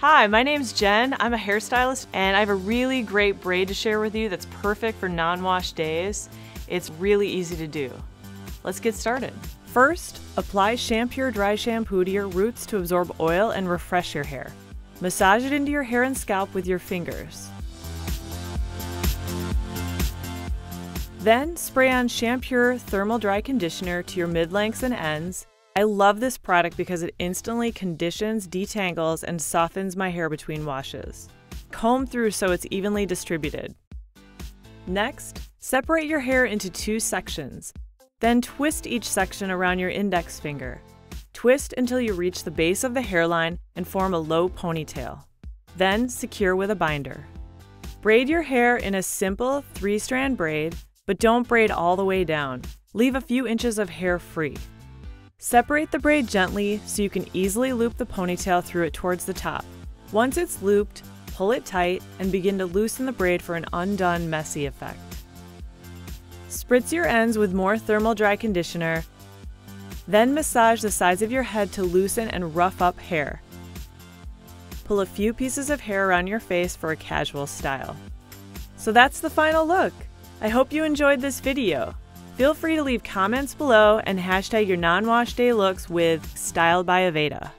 Hi, my name's Jen. I'm a hairstylist and I have a really great braid to share with you that's perfect for non-wash days. It's really easy to do. Let's get started. First, apply Shampure dry shampoo to your roots to absorb oil and refresh your hair. Massage it into your hair and scalp with your fingers. Then spray on Shampure Thermal Dry Conditioner to your mid-lengths and ends. I love this product because it instantly conditions, detangles, and softens my hair between washes. Comb through so it's evenly distributed. Next, separate your hair into two sections. Then twist each section around your index finger. Twist until you reach the base of the hairline and form a low ponytail. Then secure with a binder. Braid your hair in a simple three strand braid but don't braid all the way down. Leave a few inches of hair free. Separate the braid gently so you can easily loop the ponytail through it towards the top. Once it's looped, pull it tight and begin to loosen the braid for an undone messy effect. Spritz your ends with more thermal dry conditioner, then massage the sides of your head to loosen and rough up hair. Pull a few pieces of hair around your face for a casual style. So that's the final look! I hope you enjoyed this video. Feel free to leave comments below and hashtag your non-wash day looks with Styled by Aveda.